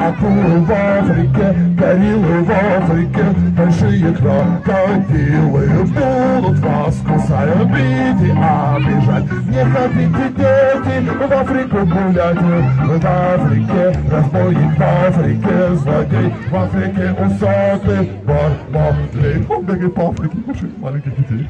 акулы в Африке, гориллы в Африке, большие крокодилы будут вас кусать, бить и обижать. Не хотите дети в Африку гулять, в Африке разбойник, в Африке злодей, в Африке усатый бармаклей. Он бегает по Африке, маленьких детей.